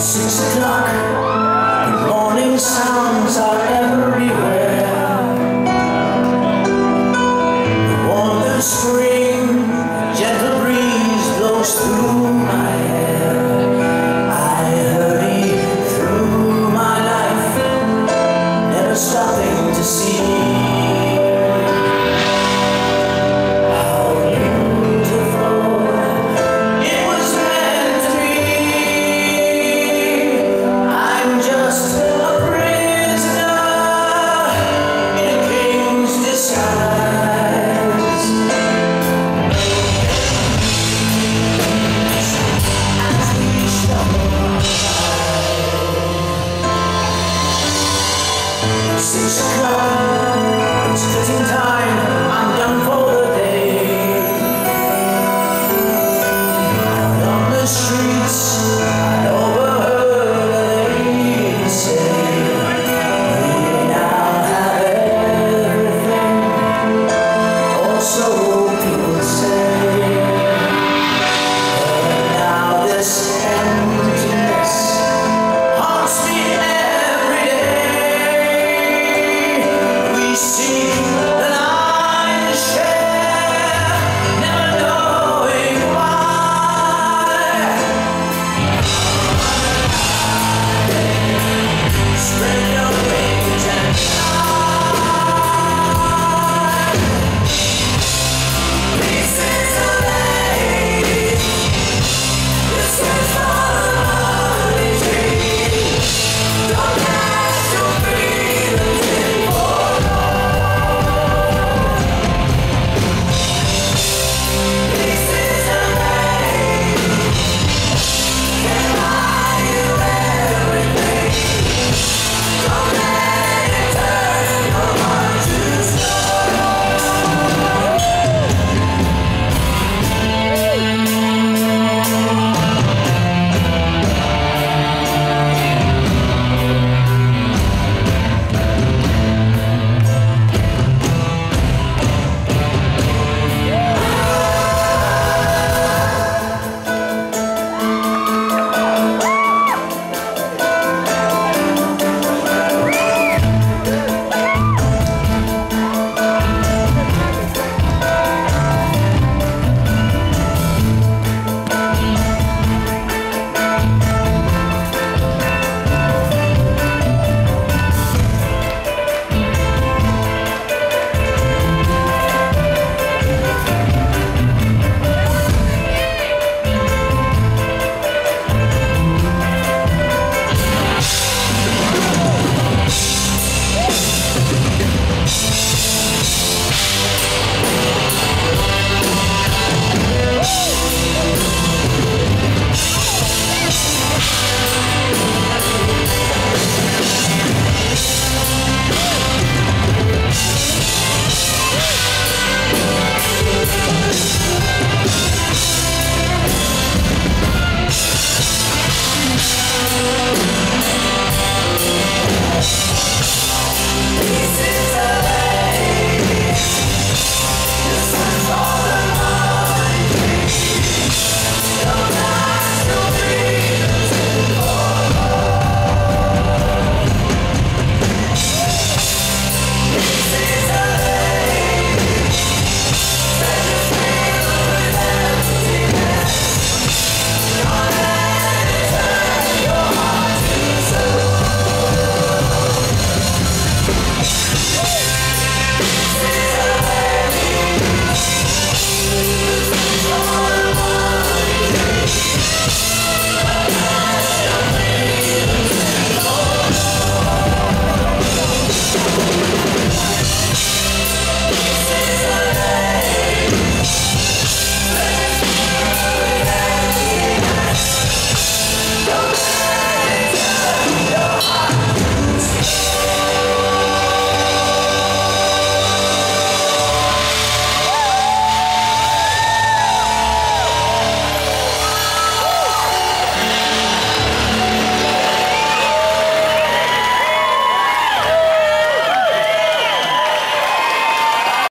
Six o'clock, the morning sounds are It's come, it's fitting time.